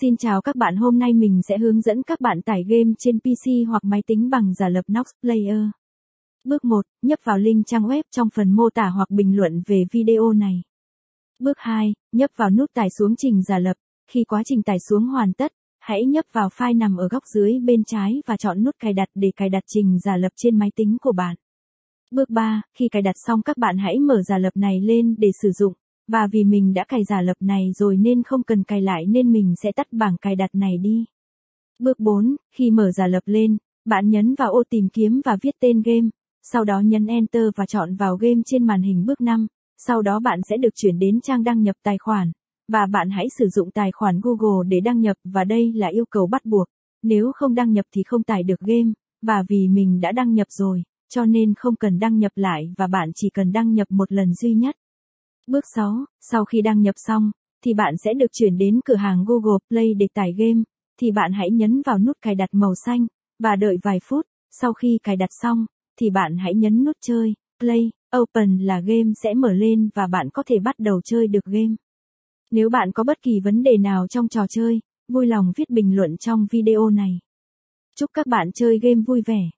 Xin chào các bạn hôm nay mình sẽ hướng dẫn các bạn tải game trên PC hoặc máy tính bằng giả lập Nox Player. Bước 1, nhấp vào link trang web trong phần mô tả hoặc bình luận về video này. Bước 2, nhấp vào nút tải xuống trình giả lập. Khi quá trình tải xuống hoàn tất, hãy nhấp vào file nằm ở góc dưới bên trái và chọn nút cài đặt để cài đặt trình giả lập trên máy tính của bạn. Bước 3, khi cài đặt xong các bạn hãy mở giả lập này lên để sử dụng. Và vì mình đã cài giả lập này rồi nên không cần cài lại nên mình sẽ tắt bảng cài đặt này đi. Bước 4, khi mở giả lập lên, bạn nhấn vào ô tìm kiếm và viết tên game, sau đó nhấn Enter và chọn vào game trên màn hình bước 5, sau đó bạn sẽ được chuyển đến trang đăng nhập tài khoản, và bạn hãy sử dụng tài khoản Google để đăng nhập và đây là yêu cầu bắt buộc, nếu không đăng nhập thì không tải được game, và vì mình đã đăng nhập rồi, cho nên không cần đăng nhập lại và bạn chỉ cần đăng nhập một lần duy nhất. Bước 6, sau khi đăng nhập xong, thì bạn sẽ được chuyển đến cửa hàng Google Play để tải game, thì bạn hãy nhấn vào nút cài đặt màu xanh, và đợi vài phút, sau khi cài đặt xong, thì bạn hãy nhấn nút chơi, Play, Open là game sẽ mở lên và bạn có thể bắt đầu chơi được game. Nếu bạn có bất kỳ vấn đề nào trong trò chơi, vui lòng viết bình luận trong video này. Chúc các bạn chơi game vui vẻ.